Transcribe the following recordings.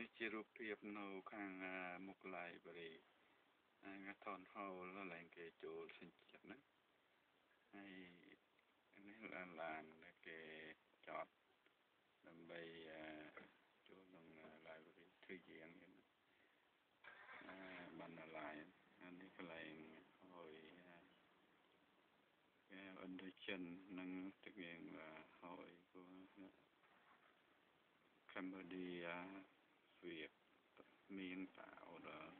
នេះជារូបភាពនៅខាងមុខឡាយបរិងាថនហោលឡើងគេចូលសញ្ជាតិណាហើយនេះឡានឡានគេចតដើម្បីចូលក្នុងឡាយបរិធ្វើជាងនេះបណ្ណាឡាយអានេះកន្លែងហើយគេអន្តរជននឹងទឹកយើងហើយព្រោះ Cambodia វា មានតាអូដល់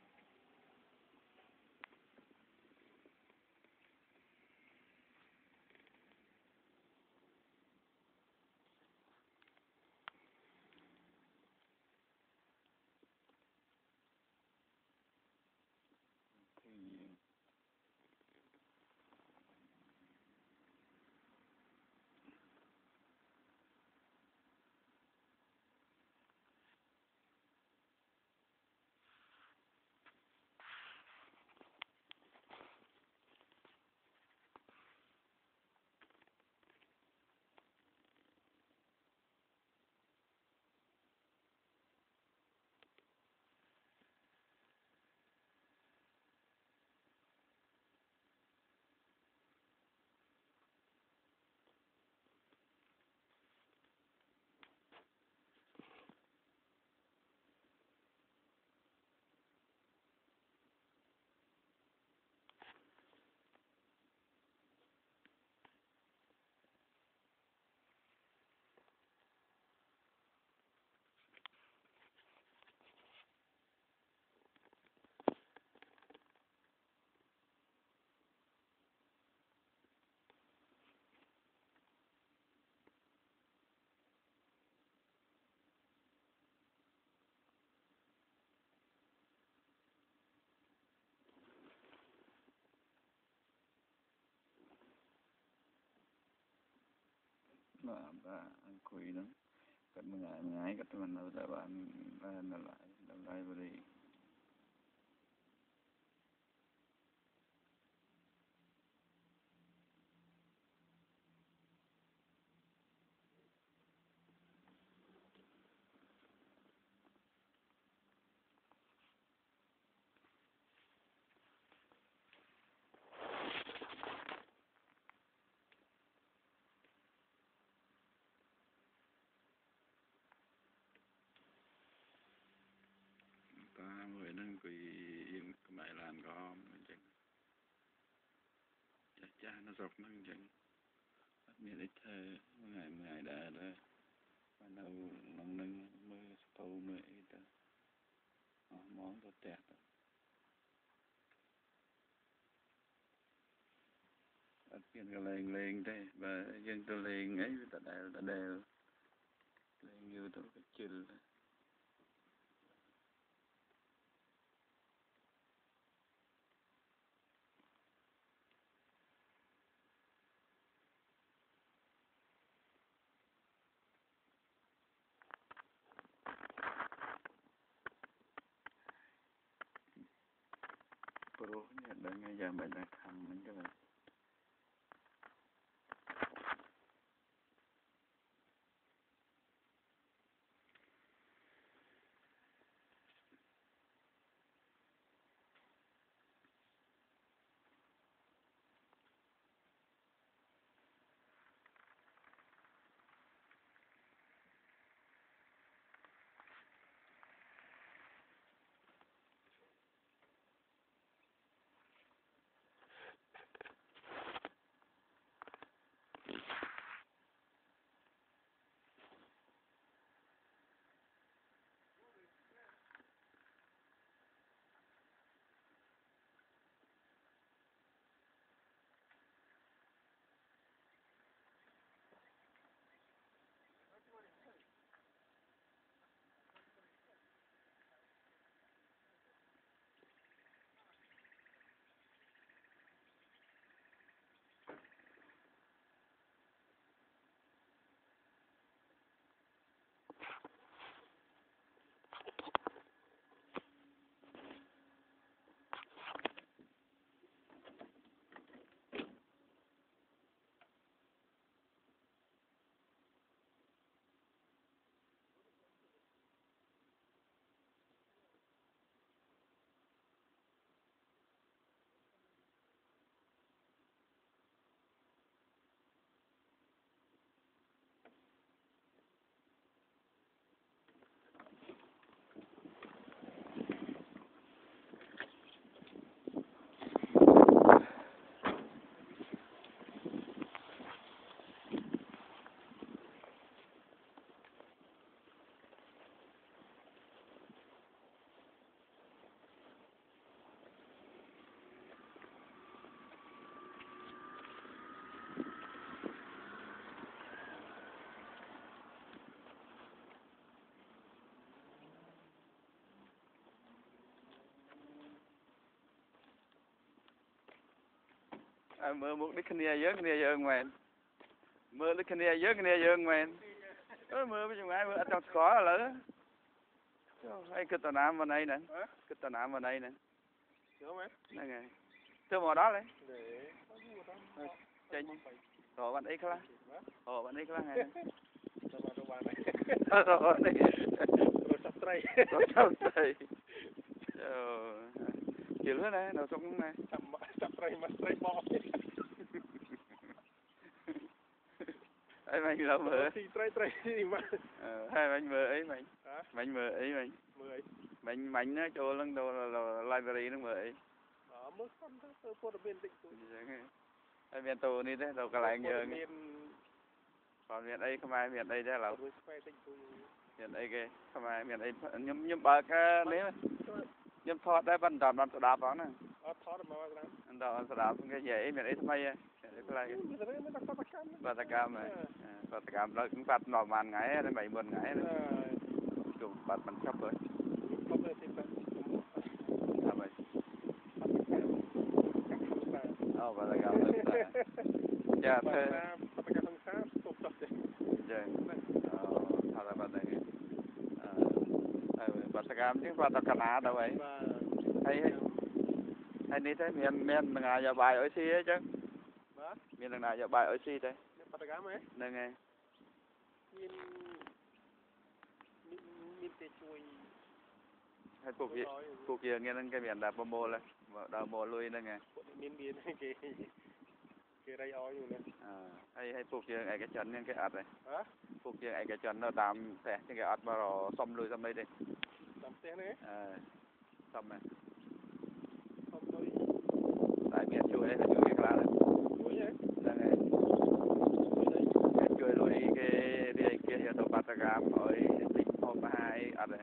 បាទបាទអង្គុយហ្នឹងគាត់មួយថ្ងៃមួយថ្ងៃគាត់ទៅនៅតែបាននៅឡើយនៅឡើយបរិតា មួយហ្នឹងគឺយើងក្បែរឡានក៏អញ្ចឹងចាស់ចាស់នៅស្រុកហ្នឹងអញ្ចឹងអត់មានអីធ្វើមួយថ្ងៃមួយថ្ងៃដែរដែរបាននៅក្នុងនឹងមើលស្ពៅមើលអីទៅអស់ម៉ោងទៅផ្ទះទៅអត់មានកន្លែងលេងទេបើយើងទៅលេងអីវាដដែលដដែលលេងយូរទៅក៏ជិលដែរព្រោះ នេះដឹងយ៉ាងមិនដែរខំហ្នឹងទៅហើយ មើលមុខនេះគ្នាយើងគ្នាយើងមែនមើលដូចគ្នាយើងគ្នាយើងមែនអើមើលពីចម្ងាយមើលអត់ចង់ស្គាល់ឥឡូវចុះហើយគិតតាណាមិនអីហ្នឹងគិតតាណាមិនអីហ្នឹងយកមែនហ្នឹងហើយទៅមកដល់ហើយទេចេញរកបាត់អីខ្លះរកបាត់អីខ្លះហើយទៅមកទៅបានហើយរកបាត់អីរត់សត្រីរកចូលទៅអូជិលណានៅស្រុកហ្នឹងណាចាប់មកចាប់ត្រីមកត្រីប កហើយមិនឡមើលទីត្រីត្រីមកអឺហើយមិនមើលអីមិនហ៎មិនមើលអីមិនមើលអីមិនមិនណាចូលហ្នឹងទៅ library ហ្នឹងមើលអីអើមើលខំទៅទៅព័ត៌មានតិចតួចអញ្ចឹងហើយមានតូនេះទេទៅកន្លែងយើងមាន còn មានអីខ្មែរមានអីដែរឥឡូវរួចស្វែតិចតួចមានអីគេខ្មែរមានអីខ្ញុំខ្ញុំបើកនេះខ្ញុំថតដែរប៉ុន្តែមិនស្ដាប់ផងហ្នឹងអត់ថតមកស្ដាប់មិនដល់ស្ដាប់គេនិយាយអីមានអីថ្មីហ៎ ខ្លាំងមានតែមានតែបដកម្មបាតកម្មហ៎បាតកម្មដល់បាត់ដល់ប្រហែលថ្ងៃហើយមិនមុនថ្ងៃអឺជុំបាត់មិនចប់ហើយខំទៅទីទៅតាមហើយអូបាតកម្មចាធ្វើធ្វើបដកម្មសង្សារទុកចុះទេចឹងអូថាតែបាត់ហ្នឹងអឺបាតកម្មនេះបាតកណាទៅហើយបាទហើយហើយនេះទៅមានមាននយោបាយអុយស៊ីអីចឹងបាទ មាននយោបាយអុយស៊ីទៅបដកម្មហ៎ហ្នឹងហើយមានមានមានតែជួយហើយពួកវាពួកវាងារហ្នឹងគេមានតែប្រមូលដល់មកលុយហ្នឹងហើយពួកមានមានគេគេរៃអោយอยู่ណាអឺហើយហើយពួកយើងឯកជនហ្នឹងគេអត់ទេហ៎ពួកយើងឯកជននៅតាមផ្ទះហ្នឹងគេអត់មករសុំលុយសុំអីទេតាមផ្ទះនេះអឺសុំហ្នឹងសុំលុយតែមានជួយអីជួយគេខ្លះហ្នឹង ជួយហ៎ហ្នឹងហើយគេជួយលុយគេរាយគេយកទៅបាតកម្មឲ្យទិញហូបអាហារអីអត់ទេ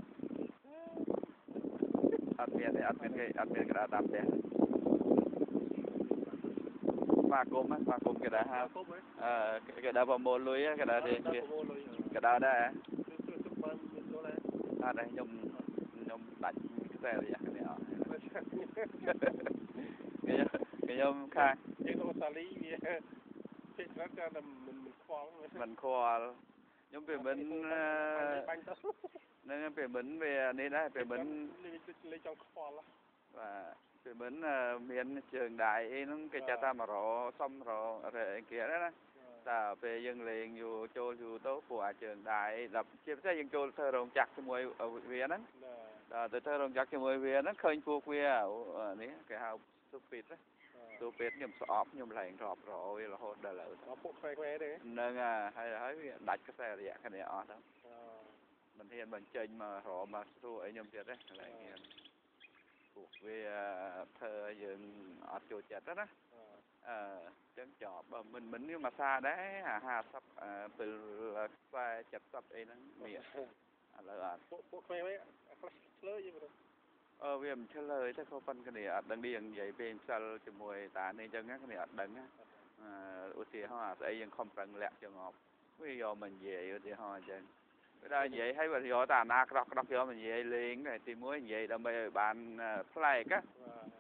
អត់មានទេអត់មានគេអត់មានក្តារតាមផ្ទះស្មាគមស្មាគមគេដែរហៅគប់ហ៎អឺគេដើរប្រមូលលុយគេដើរទេទៅប្រមូលលុយគេដើរដែរគឺគឺគឺបានមានចូលហើយអត់ទេខ្ញុំខ្ញុំដាច់ខ្សែរយៈគ្នាអត់គេខ្ញុំខាង យើងទៅសាលីវាពេកច្រើនក៏តែមិនមិនខ្វល់មិនខ្វល់ខ្ញុំពេលមិនបាញ់ទៅហ្នឹងពេលមិនវានេះដែរពេលមិនលេលេចង់ខ្វល់បាទពេលមិនមានជើងដៃអីហ្នឹងគេចាត់ថាមករសុំររអីគេដែរណា តែពេលយើងលេងយូរចូលយូរទៅពួកអាចជើងដៃដល់ជាពិសេសយើងចូលធ្វើរោងចក្រជាមួយវាហ្នឹងណាដល់ទៅធ្វើរោងចក្រជាមួយវាហ្នឹងឃើញពួកវានេះគេហៅស៊ូពីតណាស៊ូពីតខ្ញុំស្អប់ខ្ញុំឡើងរាប់រយវារហូតដល់ឥឡូវអពុកខ្វែខ្វែទេហ្នឹងហើយហើយវាដាច់ខ្សែរយៈគ្នាអស់ទៅមិនហ៊ានបញ្ចេញមករមកស្រួលអីខ្ញុំទៀតទេកន្លែងនេះពួកវាធ្វើឲ្យយើងអត់ចូលចិត្តណាអឺចឹងចប់បើមិនមិននេះមកសាដែរអា50ពេលខ្សែ70អីហ្នឹងមានឥឡូវអត់ពុកពុកខ្វែខ្វែខ្លះឆ្លើយយើង អឺវាមិនឆ្លើយទេក៏ប៉ុន្តែគ្នាអត់ដឹងនេះនិយាយពេលផ្សិលជាមួយតានេះចឹងគ្នាអត់ដឹងណាអឺឧទាហរណ៍អាស្អីយើងខំប្រឹងលាក់ចងប់វាយកមកនិយាយឧទាហរណ៍អញ្ចឹងវាដល់និយាយឲ្យវាយកតែអាណាក្រោះក្រោះយកមកនិយាយលេងតែទី1និយាយដើម្បីឲ្យបានប្លែកណា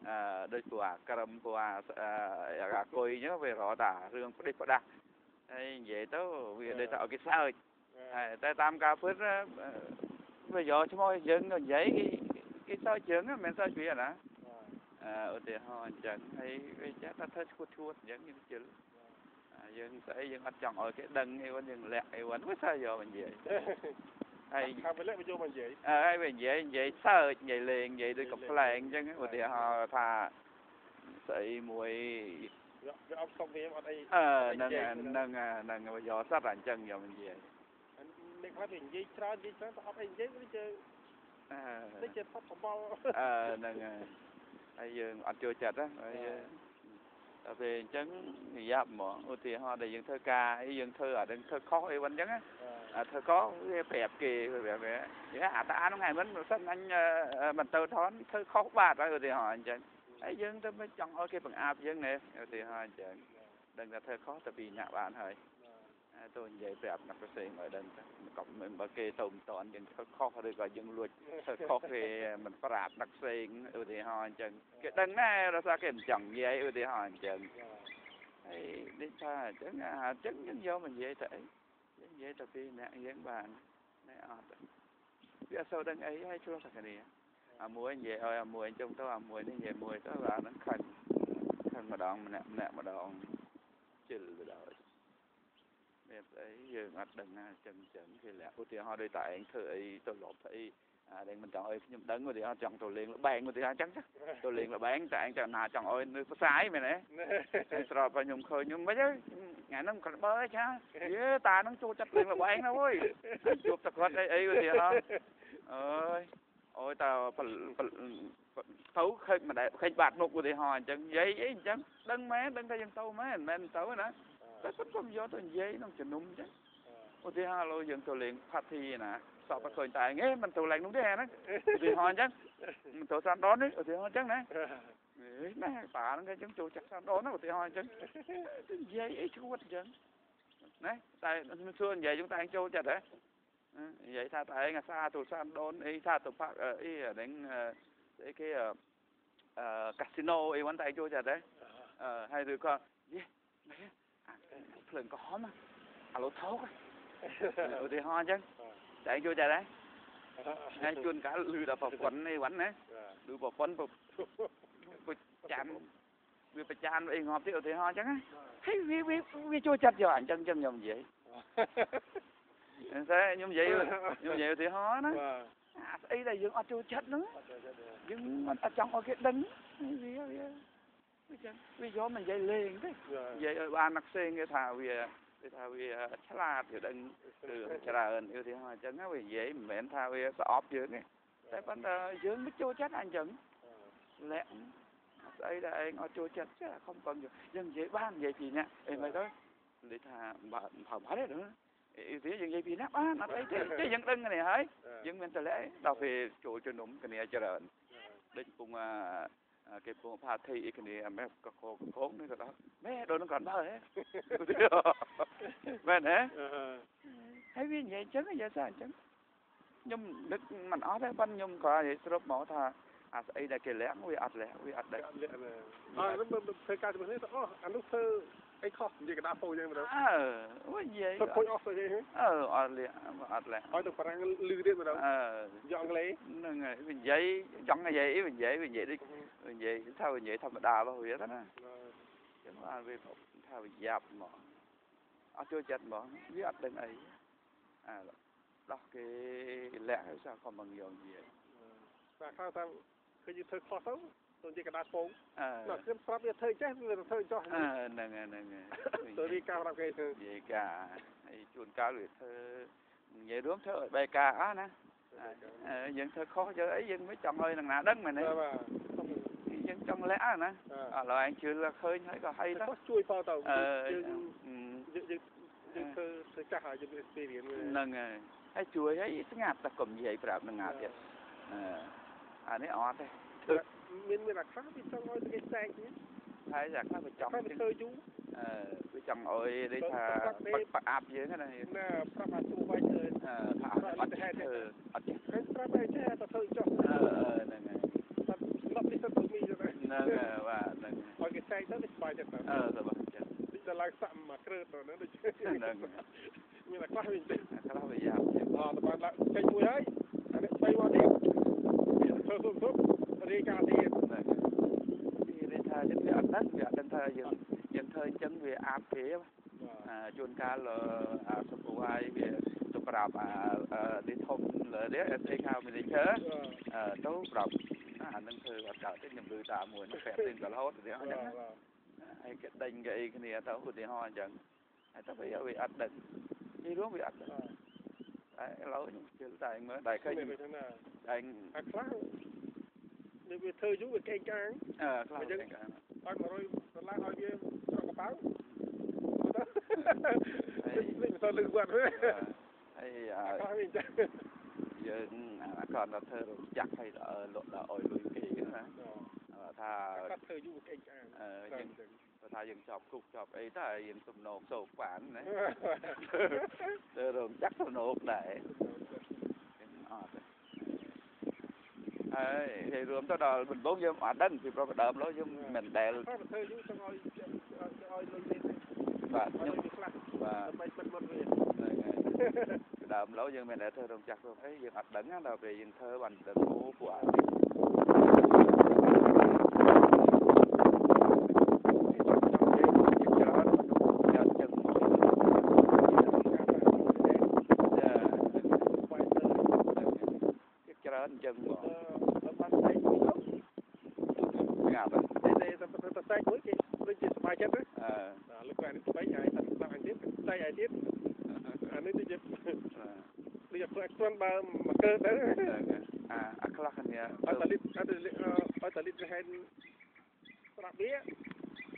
អឺដូចព្រោះអាក្រឹមព្រោះអាអាគុយអញ្ចឹងវារកតែរឿងផ្ដេសផ្ដាស់ហើយនិយាយទៅវាដូចតែឲ្យគេសើចហើយតែតាមការពិតវាយកឈ្មោះយើងទៅនិយាយគេ គេសើចយើងមិនមែនសើចវាណាអឺឧទាហរណ៍អញ្ចឹងហើយវាចេះតែធ្វើឈួតឈួតអញ្ចឹងយើងជិលយើងស្អីយើងអត់ចង់ឲ្យគេដឹងអីវិញយើងលាក់អីវិញវាសើចយកមកនិយាយហើយខាងវាលេមកយកមកនិយាយអើហើយវានិយាយនិយាយសើចនិយាយលេងនិយាយដូចកំ pl ែងអញ្ចឹងឧទាហរណ៍ថាស្អីមួយវាអត់សុំវាអត់អីអឺហ្នឹងហ្នឹងហ្នឹងវាយកសត្វអញ្ចឹងយកមកនិយាយនេះខ្លះវានិយាយច្រើននិយាយច្រើនតែអត់អីនិយាយវាជា អឺនេះជាផុតបល់អឺហ្នឹងហើយហើយយើងអត់ចូលចិត្តណាហើយដល់ពេលអញ្ចឹងនិយាយហ្មងឧទាហរណ៍ដែលយើងធ្វើការអីយើងធ្វើអត់ដឹងធ្វើខុសអីវិញអញ្ចឹងណាអាធ្វើខុសវាប្រាប់គេវាប្រាប់គេនិយាយអាតាហ្នឹងថ្ងៃមិនប្រសិនអញមិនទៅថនធ្វើខុសបាត់ហើយឧទាហរណ៍អញ្ចឹងហើយយើងទៅមិនចង់ឲ្យគេបង្អាប់យើងណែឧទាហរណ៍អញ្ចឹងដឹងថាធ្វើខុសតែពីញាក់បានហើយ ទៅនិយាយប្រាប់អ្នកផ្សេងឲ្យដឹងទៅក៏មិនបើគេទៅមិនតន់យើងធ្វើខុសឬក៏យើងលួចធ្វើខុសគេមិនប្រាប់ដឹកផ្សេងឧទាហរណ៍អញ្ចឹងគេដឹងដែររសារគេមិនចង់និយាយឧទាហរណ៍អញ្ចឹងហើយនេះថាអញ្ចឹងអាអញ្ចឹងយើងយកមកនិយាយទៅអីយើងនិយាយទៅពីអ្នកយើងបានណែអត់វាអត់សូវដឹងអីហើយឆ្លោះតែគ្នាអាមួយនិយាយឲ្យអាមួយចុងទៅអាមួយនេះនិយាយមួយទៅអាហ្នឹងខាញ់ខាញ់ម្ដងម្នាក់ម្នាក់ម្ដងជិលទៅដល់ មានស្អីយើងអត់ដឹងណាអញ្ចឹងអញ្ចឹងគេលាក់ឧទាហរណ៍ដូចតែឯងធ្វើអីទៅលប់ធ្វើអីអាដែលមិនចង់ឲ្យខ្ញុំដឹងឧទាហរណ៍ចង់ទៅលេងល្បែងឧទាហរណ៍អញ្ចឹងទៅលេងល្បែងតែឯងចាំណាចង់ឲ្យនៅផ្សាយមែនទេហើយស្របតែខ្ញុំឃើញខ្ញុំមិនអើថ្ងៃហ្នឹងគាត់បើឆាយេតាហ្នឹងចូលចិត្តលេងល្បែងណាអើយជួបតែគាត់អីអីឧទាហរណ៍អើយអូយតើទៅឃើញមិនដែរឃើញបាត់មុខឧទាហរណ៍អញ្ចឹងនិយាយអីអញ្ចឹងដឹងមែនដឹងថាយើងទៅមែនមិនមែនទៅណា តែគាត់ខ្ញុំយកទៅនិយាយក្នុងជំនុំអញ្ចឹងឧទាហរណ៍ឥឡូវយើងទៅលេងផាធីណាសពឃើញតែងេមិនទៅឡើងនោះទេអាហ្នឹងឧទាហរណ៍អញ្ចឹងមិនទៅសាន់ដននេះឧទាហរណ៍អញ្ចឹងណាអេណែប៉ាហ្នឹងគេអញ្ចឹងចូលចាក់សាន់ដនណាឧទាហរណ៍ អញ្ចឹងនិយាយអីឈួតអញ្ចឹងណាតែខ្ញុំសួរនិយាយយើងតែងចូលចិត្តហ៎និយាយថាតែឯងអាសាទៅសាន់ដនអីថាទៅផាក់អីអាហ្នឹងស្អីគេអឺកាស៊ីណូអីវ៉ាន់តែឯងចូលចិត្តហ៎អឺហើយឬក៏យេភ្លើងក្រហមអាឡូថោកឧទាហរណ៍អញ្ចឹងតែឯងចូលចិត្តហ៎ហើយជួនកាលលឺដល់ប្រពន្ធនេះវ៉ាន់ណាលឺប្រពន្ធប្រចាំវាប្រចាំអីងាប់ទៀតឧទាហរណ៍អញ្ចឹងហើយវាវាវាចូលចិត្តយកអញ្ចឹងអញ្ចឹងខ្ញុំនិយាយតែខ្ញុំនិយាយខ្ញុំនិយាយឧទាហរណ៍ណាអាស្អីដែលយើងអត់ចូលចិត្តហ្នឹងយើងអត់ចង់ឲ្យគេដឹងវាវា វាចឹងវាយកមកនិយាយលេងទេនិយាយឲ្យបានអ្នកផ្សេងគេថាវាគេថាវាឆ្លាតវាដឹងរឿងច្រើនឧទាហរណ៍អញ្ចឹងវានិយាយមិនមែនថាវាស្អប់យើងទេតែប៉ុន្តែយើងមិនចូលចិត្តអញ្ចឹងលាក់ស្អីដែលឯងអត់ចូលចិត្តចាខំកឹងយើងនិយាយបាននិយាយពីអ្នកអីមិនទៅនិយាយថាបើបើបាត់ទេអីវាយើងនិយាយពីណាបានអត់អីទេទេយើងដឹងគ្នាហើយយើងមានតលាក់ដល់ពេលចូលជំនុំគ្នាច្រើនដូចពង គេពងផាធីអីគ្នាអាម៉ែកកកកងនេះក៏ដល់ម៉ែដល់នឹងគាត់បើហ៎មែនហ៎ហើយវានិយាយអញ្ចឹងនិយាយថាអញ្ចឹងខ្ញុំនឹកមិនអត់ទេប៉ុន្តែខ្ញុំគ្រាន់តែស្រុបមកថាអាស្អីដែលគេលាក់វាអត់លាក់វាអត់ដែរអត់លាក់ណាអើនឹងធ្វើការជាមួយនេះអូអានោះធ្វើ អីខុសនិយាយកណ្ដាលពោយ៉ាងមើលអើអូនិយាយទៅខូចអស់ទៅទេអឺអត់លាក់អត់លាក់ឲ្យទៅបារាំងលឺទៀតមើលអឺយកអង់គ្លេសហ្នឹងហើយវានិយាយចង់និយាយអីនិយាយវានិយាយដូចនិយាយថានិយាយធម្មតារបស់វាទៅណាចាំអត់វាថាវាយ៉ាប់ហ្មងអត់ចូលចិត្តហ្មងវាអត់ដឹងអីអាដោះគេលាក់ហើយ sao còn bằng nhiều gì តែខ្លះតាមឃើញយើងធ្វើខុសទៅ ទៅជាកដាពងអឺខ្ញុំប្រាប់វាធ្វើចេះវាធ្វើចោះអឺហ្នឹងហ្នឹងទៅវាការប្រាប់គេធ្វើនិយាយការហើយជួនកាលវាធ្វើនិយាយរួមធ្វើឲ្យបែកការអស់ណាអឺយើងធ្វើខុសយើងអីយើងមិនចង់ឲ្យនឹងណាដឹងមែនទេបាទយើងចង់លាក់ណាឥឡូវឯងជឿឃើញហើយក៏ហើយទៅជួយផលទៅយើងយើងយើងធ្វើធ្វើចាស់ហើយយើង experience ហ្នឹងហើយហើយជួយហើយស្ងាត់តែកុំនិយាយប្រាប់នឹងណាទៀតអឺអានេះអត់ទេ មានមានអាខ្លះវាចង់ឲ្យគេចែកទៀតហើយអាខ្លះវាចង់វាធ្វើយូរអឺវាចង់ឲ្យដូចថាប្រអាប់យើងណាណាប្រាប់អាទូវាយទៅអឺថាអត់ចេះធ្វើអត់ចេះគេប្រាប់ឲ្យចេះតែធ្វើចុះអឺហ្នឹងហើយស្លាប់នេះទៅទៅមីទៅហ្នឹងហើយបាទហ្នឹងឲ្យគេចែកទៅវាសុបាយចិត្តទៅអឺទៅបាទចិត្តដូចតែឡើងសាក់មកគ្រើទៅហ្នឹងដូចហ្នឹងមានអាខ្លះវិញទេខ្លះវាយ៉ាប់អត់តែបានឡើងចេញមួយហើយអានេះ3វ៉ាទៀតធ្វើសុំសុំ រាយការណ៍ទៀតវាថាយើងវាអត់ដឹងវាអត់ដឹងថាយើងយើងធ្វើអញ្ចឹងវាអាប់គេអាជួនកាលអាសុភវាយវាទៅប្រាប់អានេះធំលើនេះ SK manager ទៅប្រាប់អានឹងធ្វើអត់កើតទេខ្ញុំឮតាមមួយនោះប្រាប់ទៅរហូតទៅអញ្ចឹងហើយគេដេញគេអីគ្នាទៅឧទាហរណ៍អញ្ចឹងហើយទៅវាវាអត់ដឹងនិយាយរួមវាអត់ដឹងតែឥឡូវខ្ញុំជឿតែមើលតែឃើញតែអាខ្លះ វាវាធ្វើយូរវាកេងកាងអឺខ្លះកេងកាងឲ្យ100ដុល្លារឲ្យវាស្រកកប៉ៅហើយមិនទៅលឺបាត់ទេហើយអាខ្លះវាចាយើងអាគាត់ទៅធ្វើរោងចក្រឲ្យលក់ដល់ឲ្យលុយគេណាថាគាត់ធ្វើយូរកេងកាងអឺយើងថាយើងចប់គុកចប់អីតែយើងសំណោកសោកបានណាទៅរោងចក្រសំណោកដែរអត់ ហើយនិយាយរួមទៅដល់ដំបូងយើងអត់ដឹងពីប្រកដើមឡើយយើងមិនដែលធ្វើយូរចង់ឲ្យឲ្យលុយនេះបាទឲ្យខ្ញុំលុយវាខ្លះបាទដើម្បីបិទមាត់វាហ្នឹងហើយដើមឡូវយើងមិនដែលធ្វើរោងចក្រធ្វើអីយើងអត់ដឹងណាដល់ពេលយើងធ្វើបានទៅអូពួកអានេះ អាអាខ្លះគ្នាអត់តលិតអត់តលិតអត់តលិតហេតុប្រាប់វា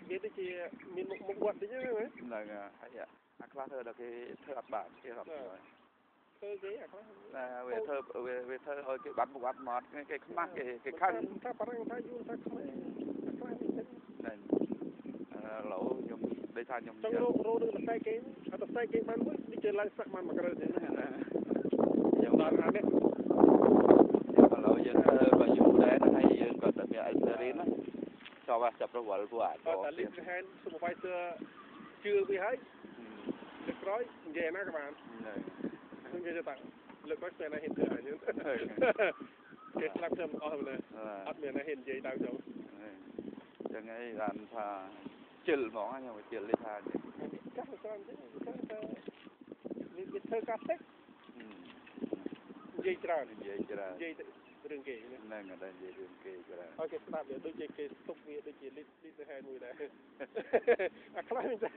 វាដូចជាមានមុខមុខវត្តតិចហ្នឹងហ្នឹងហើយអាខ្លះធ្វើដល់គេធ្វើអត់បានគេអត់បានធ្វើគេអាខ្លះតែវាធ្វើវាវាធ្វើឲ្យគេបាត់ប្រវត្តិមកគេខ្មាស់គេគេខឹងថាប៉ារ៉ាំងថាយូរថាខ្មែរខ្លះនេះចឹងហ្នឹងអឺឡូខ្ញុំដូចថាខ្ញុំចង់រោរោនឹងតែគេអត់តែគេបានមួយដូចជាឡើងសាក់បានមកក្រៅទេខ្ញុំដល់អានេះឥឡូវយើងធ្វើក៏យូរដែរហើយយើងក៏តែមានអីទៅរៀនណា ចូលមកចាប់ប្រវល់ពួកអាចអត់តលិតហេតុ supervisor ជឿវាហើយលើកក្រោយនិយាយណាក៏បានហ្នឹងនិយាយទៅលើកក្រោយស្មានណាហ៊ានធ្វើអញ្ចឹងគេស្លាប់ខ្ញុំអស់មែនអត់មា នណាហ៊ាននិយាយដល់ខ្ញុំចឹងហើយបានថាជិលហ្មងខ្ញុំជិលនេះថាចាស់ច្រើនទេថាថាវាវាធ្វើការតិចនិយាយច្រើននិយាយច្រើននិយាយទៅរឿងគេណាហ្នឹងតែនិយាយរឿងគេច្រើនឲ្យគេស្ដាប់វាដូចជាគេទុកវាដូចជាលិតលិតទៅហេតុមួយដែរអាខ្លះមិនចឹង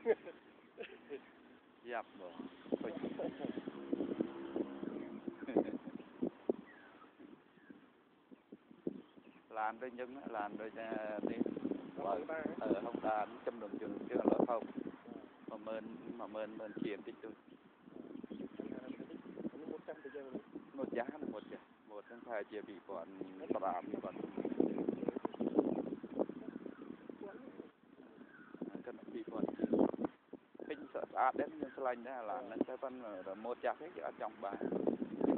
យ៉ាប់ហ្មងឃើញឡានដូចយើងឡានដូចនេះបើតាអឺហុកដានចំនួនជនជាឥឡូវហុក10000 10000 10000ជាតិចទៅអានេះមកចាំទៅ យើងមកយ៉ាស់មកចាស់មកទាំងប្រហែលជា2000ស្រាម2000គាត់2000ពេញស្អាតដែរខ្ញុំឆ្លាញ់ដែរឡានហ្នឹងតែប៉ុន្តែម៉ូតចាស់ទេគេអត់ចង់បាន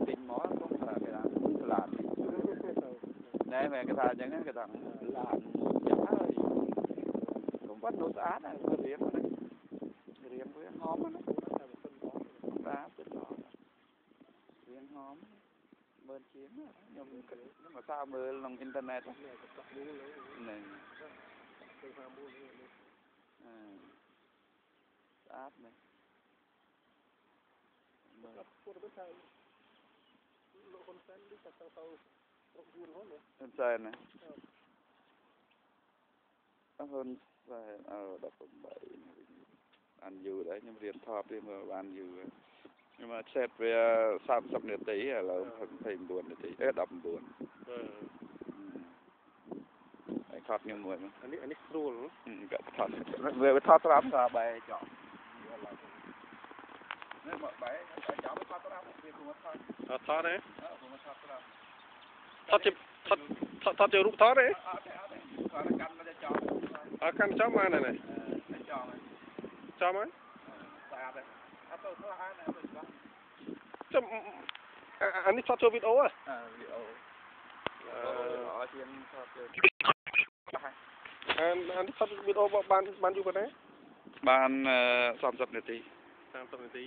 ទិញមកគង់ថាគេថាឡានណែមែនគេថាអញ្ចឹងគេថាឡានម៉ូតចាស់ហើយកុំបាត់នោះស្អាតណាស់រៀងហ្នឹងរៀងវាហមណាបាទពិតដល់រៀងហមមើលជាងខ្ញុំ ខ្ញុំមកសារមើលក្នុងអ៊ីនធឺណិតហ្នឹងទៅតាមមូលអឺអឺ ខ្ញុំរៀនថតវាមើលបានយូរខ្ញុំមកឆេតវា30នាទីឥឡូវ29នាទីអេ19អឺហើយថតខ្ញុំមួយមកអានេះអានេះស្រួលក៏ថតវាវាថតស្រាប់ថាបែចប់នេះមកបែចាំថតស្រាប់វាគួរថតអត់ថតទេអឺគួរថតស្រាប់ថតជាថតថតថតជារូបថតទេអត់ទេអត់ទេគាត់កាន់មកចោលអត់កាន់ចំបានទេអឺចោលចំហើយស្អាតទេ អត់ទៅធ្វើអានអត់ទៅច្បាស់ចំអានេះថតចូលវីដេអូហ៎អឺវីដេអូអល្អជាងថតទៅឺអានេះថតវីដេអូបានបានយូរប៉ុណ្ណាបាន30នាទី30នាទី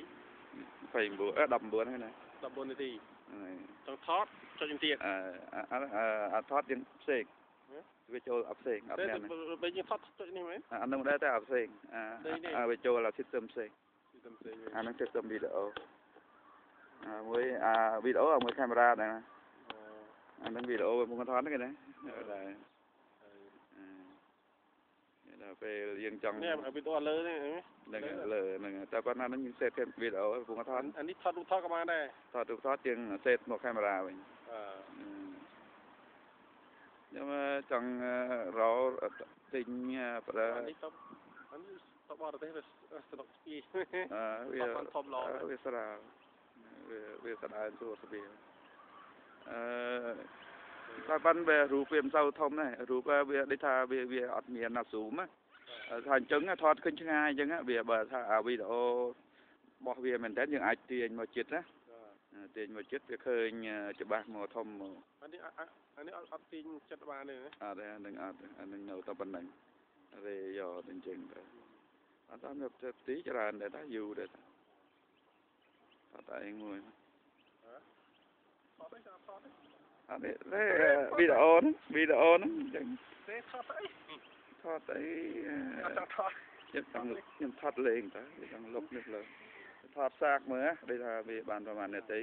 29អឺ19ហ្នឹងណា14នាទីហ្នឹងចង់ថតចុចទៀតអឺអឺអត់ថតយើងផ្សេងវាចូលអត់ផ្សេងអត់តែមានពេលយើងថតចុចនេះមែនអានឹងដែរតែអត់ផ្សេងអាវាចូលអា system ផ្សេង ទីតំផ្សេងអានឹង system វីដេអូអាមួយអាវីដេអូអាមួយកាមេរ៉ាដែរណាអានឹងវីដេអូមកថតហ្នឹងគេណាដែរដល់ពេលយើងចង់នេះវីដេអូលើនេះនឹងលើនឹងតែប៉ុន្តែនឹងយើងសេតវីដេអូពងថតអានេះថតរូបថតក៏បានដែរថតរូបថតយើងសេតមកកាមេរ៉ាវិញអឺខ្ញុំចង់រកទិញប្រើអានេះទៅអានេះ ទៅបរទេសវាស្នុកស្គីអឺវាបានធំល្អវាស្រាលវាវាស្ដាយសួរស្បៀអឺតែប៉ុន្តែរូបវាមិនសូវធំដែររូបវាដូចថាវាវាអត់មានណាស៊ូមណាថាអញ្ចឹងថតឃើញឆ្ងាយអញ្ចឹងវាបើថាអាវីដេអូរបស់វាមែនតើយើងអាចទាញមកចិត្តណាទាញមកចិត្តវាឃើញច្បាស់មកធំមកអានេះអានេះអត់អត់ទាញចិត្តបានទេណាអត់ទេនឹងអត់អានឹងនៅតែប៉ុណ្្នឹងរេយកអញ្ចឹងទៅ អត់តាមយកទៅទីច្រើនដែរតាយូរដែរតាអត់តែឯងមួយថតទេចាំថតទេអត់ទេវីដេអូហ្នឹងវីដេអូហ្នឹងអញ្ចឹងទេថតទៅអីថតអីអត់ចង់ថតខ្ញុំចង់ខ្ញុំថតលេងតើខ្ញុំចង់លុបនេះលើថតសាកមើលដូចថាវាបានប្រហែលនាទី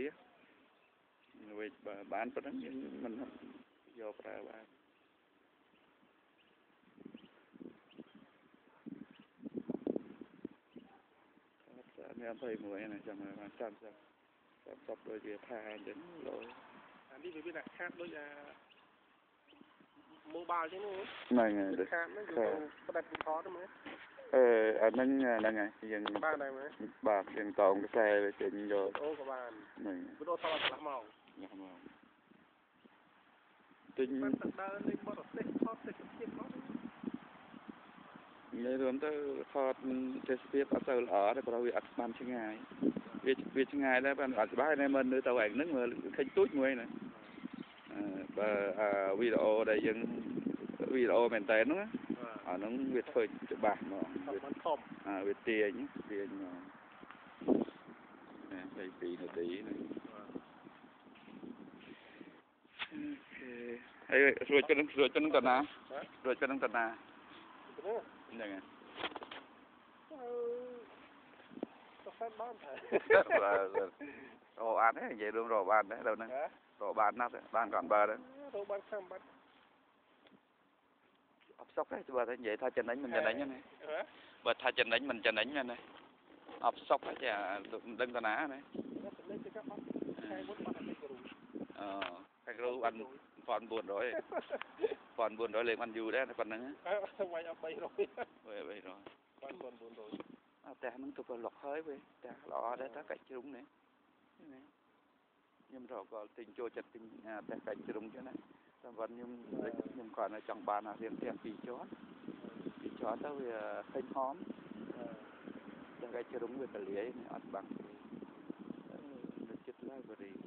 វាបើបានប៉ុណ្ណឹងយើងមិនយកប្រើបានថតសាក មាន21ណាចាំមើលបាន30 30ដូចវាផាអញ្ចឹងលោអានេះវាមានតែខាតដូចអា mobile ចឹងហ្នឹងហ្នឹងហើយដូចខាតហ្នឹងគឺផ្ដាច់ពីថតហ្នឹងអឺអាហ្នឹងហ្នឹងហើយយើងបានដែរមើលបាទយើងតោងខ្សែវាចេញយកអូក៏បានហ្នឹងវីដេអូថតកន្លះម៉ោងញ៉ាំមកទិញបានតែដើរលេងបរទេសថតទេសភាពមក និយាយរួមទៅថតទេសភាពអត់ទៅល្អទេព្រោះវាអត់បានឆ្ងាយវាវាឆ្ងាយដែរបានអត់ច្បាស់តែមើលនៅទៅឯងហ្នឹងមើលឃើញទូចមួយណាអឺបើអាវីដេអូដែលយើងវីដេអូមែនតើហ្នឹងណាអាហ្នឹងវាធ្វើច្បាស់ហ្មងថតវាបានធំអាវាទាញទាញមកណា22នាទីហ្នឹងអូខេហើយរួចទៅនឹងរួចទៅនឹងតាណារួចទៅនឹងតាណាហ្នឹងហ្នឹងហើយអឺទៅសានបានតែរកបានទេនិយាយរួមរកបានដែរដល់ហ្នឹងហ៎រកបានណា ស់ទេបានគាត់បើដែរទៅបានខាំបាត់អត់សុកទេបើតែនិយាយថាចំណេញមិនចំណេញទេណាហ៎បើថាចំណេញមិនចំណេញមែនទេអត់សុកទេចាមិនដឹងតាណាណានេះលេ ងទៅកាប់បាត់ខែមុនបាត់តែគ្រូអឺខាងគ្រូបាន1400 1400លេខបានយូរដែរប៉ុណ្្នឹងអើវាយអត់300វិញវិញរបាន1400អត់តែហ្នឹងទៅលុកហើយវិញតែល្អដែរតែកាច់ជ្រុំនេះខ្ញុំរកក៏ទិញចូលចិត្តទិញតែកាច់ជ្រុំចឹងណាតែប៉ុន្តែខ្ញុំខ្ញុំគាត់នៅចង់បានរៀងផ្ទះពីរជាន់ពីរជាន់ទៅវាឃើញហមតែកាច់ជ្រុំវាកលាយអត់បាំងនៅចិត្តឡើយបរិ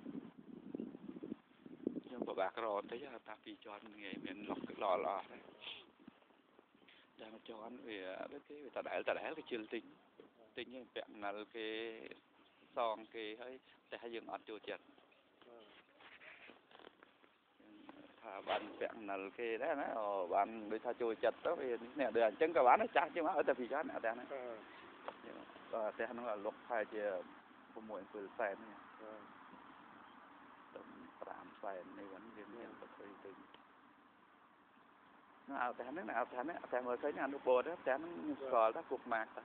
ខ្ញុំពិបាករកបន្តិចថាពីរជាន់ងាយមានលុកល្អល្អដែរតែមួយជាន់វាដូចគេវាដដែលដដែលគេជិលទិញទិញឲ្យពាក់ណាល់គេសងគេហើយតែយើងអត់ចូលចិត្តថាបានពាក់ណាល់គេដែរណាអូបានដូចថាចូលចិត្តទៅវានេះដូចអញ្ចឹងក៏បានដែរចាស់ជាងមកឲ្យតែពីរជាន់អត់ដែរណាអឺបាទផ្ទះហ្នឹងលុកខែជា6 7សែននេះទៅ 5សែននេះវិញវាមានប្រភេទទៅណាអត់តែហ្នឹងណាអត់តែហ្នឹងតែមើលឃើញអនុពលទៅផ្ទះហ្នឹងខ្ញុំស្គាល់ថាគុកម៉ាកតា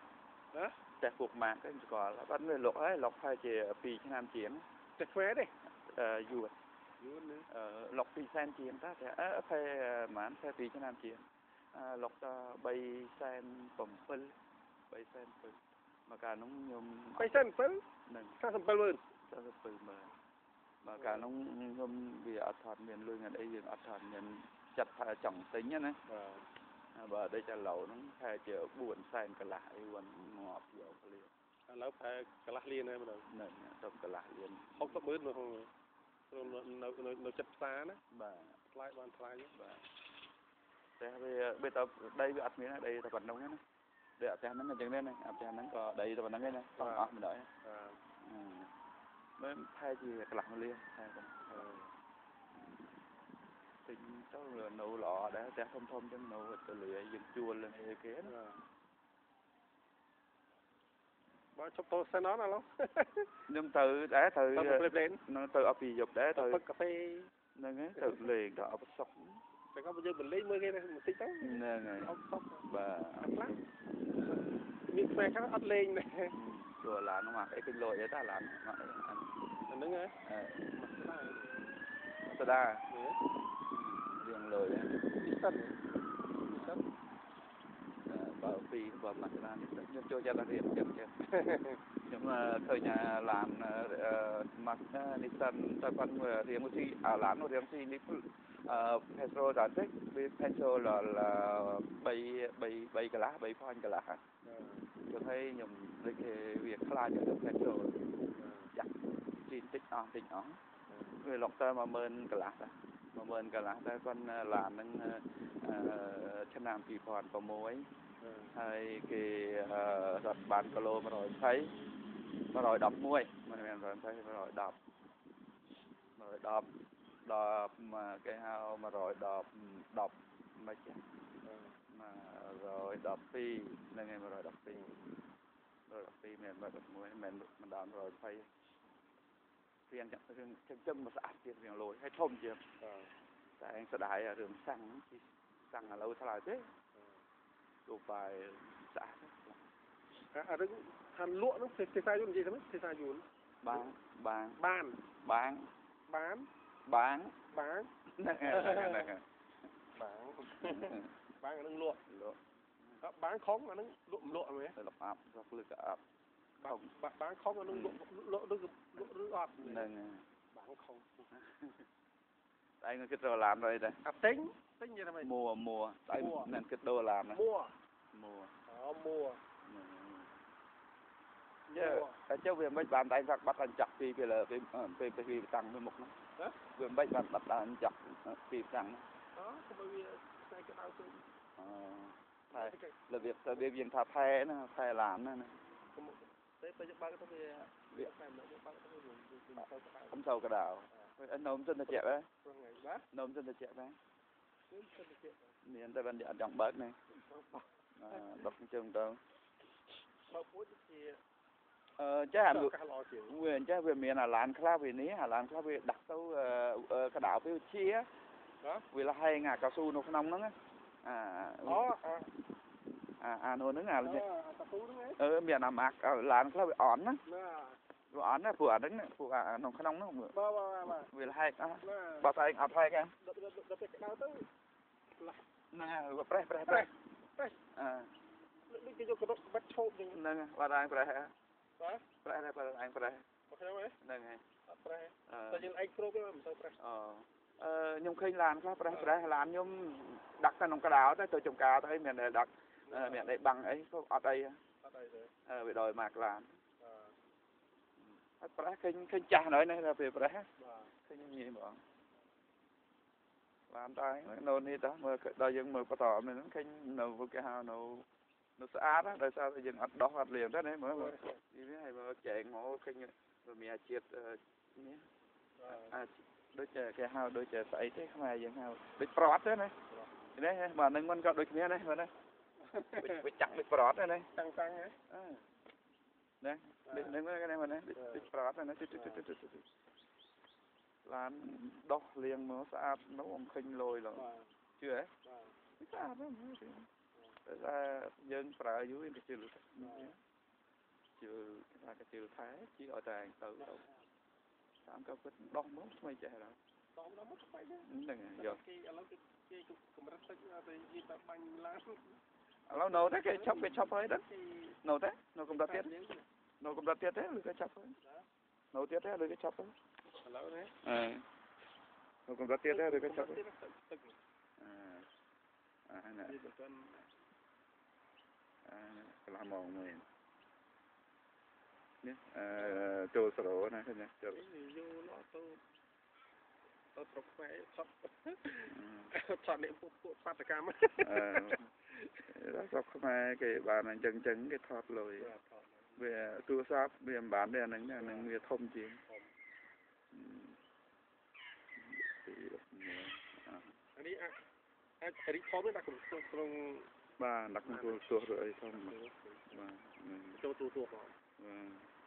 ហ៎ផ្ទះគុកម៉ាកខ្ញុំស្គាល់បាត់វាលុកហើយលុកខែជា2ឆ្នាំជាងតែខ្មែរទេអឺយូរយូរណាអឺលុក2សែនជាងតាតែអឺខែប្រហែលខែ2ឆ្នាំជាងអឺលុកតា3សែន7 3សែន7មកកាលនោះខ្ញុំបៃសិន7នឹង47ម៉ឺនទៅទៅមើល បើកាលនោះខ្ញុំវាអត់ថតមានលុយងាត់អីយើងអត់ថតមានចិត្តថាចង់ទិញណាបាទបើដូចតែឡូវហ្នឹងខែជា4សែនកន្លះអីវិញងាប់យកឃ្លៀឥឡូវប្រហែលកន្លះលានហើយម្ដងនឹងទៅកន្លះលាន60ម៉ឺននៅក្នុងនៅនៅនៅចិត្តផ្សារណាបាទថ្លៃបានថ្លៃបាទតែវាបើទៅដីវាអត់មានដីតែប៉ុណ្្នឹងណាដូចអត់ផ្ទះហ្នឹងអញ្ចឹងទេណាអត់ផ្ទះហ្នឹងក៏ដីតែប៉ុណ្្នឹងឯណាអស់អស់មិនដល់បាទ មើលខែជាកន្លះមួយលានខែប៉ុណ្ណឹងទិញទៅនៅល្អដែរតែធំធំចឹងនៅទៅលាយើងជួលនឹងអីគេណាបាទជប់តោសិនអត់ឥឡូវខ្ញុំទៅដែរទៅទៅប្រេប្រេននៅទៅអត់ពីយប់ដែរទៅទៅពឹកកាហ្វេហ្នឹងហើយ ទៅលេងទៅអត់សុកតែក៏យើងបលេងមើលគេបន្តិចទៅហ្នឹងហើយអត់សក់បាទអត់ខ្លះមានផ្នែកខាងអត់លេងដែរជួលឡានមកអីគេលុយអីតាឡានមក ក់ជីតិចអស់តិចអស់វាឡុកទៅ10000កន្លះដែរ10000កន្លះតែគាត់ឡានហ្នឹងអឺឆ្នាំ2006ហើយគេអឺរត់បានគីឡូ120 111មិនមែន120 110 110ដល់មកគេហៅ110 10មិនចេះ112ហ្នឹងហើយ112 112មាន111មិនមិនដល់120 រៀនចាក់រឿងចិញ្ចឹមមកស្អាតទៀតរៀងលយហើយធំទៀតតែឯងស្ដាយរឿងសាំងសាំងឥឡូវថ្លៃទេទូបាយស្អាតអារឿងថាលក់ហ្នឹងភាសាយួននិយាយទៅភាសាយួនបាងបាងបានបាងបានបាងបានហ្នឹងហើយហ្នឹងហើយបានបានអានឹងលក់លក់បានខំអានឹងលក់មិនលក់មែនទៅលប់អាប់រកលឹកអាប់បានបានខំអានឹងលក់លក់ឬលក់ឬអត់ហ្នឹងហើយបា នខំតែឯងគិតទៅឡានទៅអីដែរអាទិញទិញយ៉ាងម៉េចមួមួតែឯងមិនគិតដូរឡានណាមួមួអូមួយើតែចុះវាមិនបានតែថាបាត់អញ្ចាក់ពីពីលើពីពីពីតាំងទៅមុខហ្នឹងវាមិនបានបាត់ដល់អញ្ចា ក់ពីតាំងហ្នឹងអូកុំឲ្យវាខ្សែក្តៅទៅអថែរបៀបរបៀបយើងថាថែណាថែឡានណាណាតែទៅបើកទៅវាវាតែមកបើកទៅវាទៅក្តៅខំទៅកដៅអត់នោម អត់ចង់បើកណាអឺដុកអញ្ចឹងទៅបើពួយជាអឺចាស់កាសល្អជាងវាអញ្ចឹងវាមានអាឡានខ្លះវានេះអាឡានខ្លះវាដាក់ទៅកដៅទៅជាហ៎វាលហែងអាកៅស៊ូនៅក្នុងហ្នឹងអាអូអាអាអានោះហ្នឹងអាអាតាទូហ្នឹងឯងអឺមានអាម៉ាក់ឡានខ្លះវាអន់ណាណាវាអន់ណាព្រោះអាហ្នឹងពួកអាក្នុងក្នុងហ្នឹងបាទបាទបាទវាលហែកអស់ណាបើតែឯងអត់ហែកហ្នឹងដល់ដល់ទៅក្តៅទៅហ្នឹងហើយវាប្រេះប្រេះប្រេះអឺដូចគេយកកដុតបាត់ឈោបចឹងហ្នឹងបាត់ឯងប្រេះបាទប្រេះតែបើឯងប្រេះបើខ្ញុំហ៎ហ្នឹងហើយអត់ប្រេះអឺតែយើងឯងគ្របវាមិនទៅប្រេះអអឺខ្ញុំឃើញឡានខ្លះប្រេះប្រេះឡានខ្ញុំដាក់ទៅក្នុងកដៅទៅទៅចំការទៅមានតែដាក់ មានអីបាំងអីក៏អត់អីអត់អីទេអឺវាដោយម៉ាកឡានបាទអត់ប្រេះឃើញឃើញចាស់ហើយនេះដល់ពេលប្រេះបាទឃើញងាយហ្មងឡានតែនៅនេះតោះមើលដល់យើងមើលបន្តមែនហ្នឹងឃើញនៅគេហៅនៅនៅស្អាតណាដោយសារតែយើងអត់ដោះអត់លាងទេណាមើលមើលនេះហើយមើលចែងមកឃើញវាមានអាជាតិនេះបាទអាចដូចគេហៅដូចស្អីទេខ្មែរយើងហៅដូចប្រត់ទេណានេះបាទនឹងមិនក៏ដូចគ្នាណាមើលណា វាចាក់ដូចប្រត់ទេណាតាំងតាំងហ៎អឺណាដូចនឹងហ្នឹងណាមើលណាដូចប្រត់ណាទៅឡានដោះលាងមើលស្អាតនោះអំឃើញលយឡើយបាទជឿហ៎បាទស្អាតណាស់មើលទៅតែយើងប្រើយូរវាជឿលទៅជឿថាគេជឿថែជីឲ្យតែឯងទៅទៅតាមក៏ពិតដោះមកស្មៃចេះហើយតោះដល់មកស្បៃហ្នឹងហ្នឹងហើយយកគេឥឡូវគេគេកម្រិតទឹកទៅនិយាយតែបាញ់ឡាន ឥឡូវនៅតែគេឈប់គេឈប់ហើយដឹងគេនៅតែនៅកម្រិតទៀតយើងនៅកម្រិតទៀតទេឬគេឈប់ហើយនៅទៀតទេឬគេឈប់ហើយឥឡូវនេះអឺនៅ កម្រិតទៀតទេឬគេឈប់ហើយទឹកទឹកអឺអានេះវាទៅអឺកន្លះម៉ោងមួយនេះអឺចូលសរោណាឃើញទេចូលយូរឡោះទៅទៅប្រកែថតអឺថតនេះពួកពួកបាតកម្មអឺដល់ស្រុកខ្មែរគេបានអញ្ចឹងអញ្ចឹងគេថតលុយបាទថតវាទូរស័ព្ទវាមិនបានទេអាហ្នឹងអាហ្នឹងវាធំជាងពីអឺអានេះអាចរីថតដាក់ក្នុងក្នុងបាទដាក់ក្នុងទូរទស្សន៍ឬអីធំបាទបាទចូលទូទួបងបាទ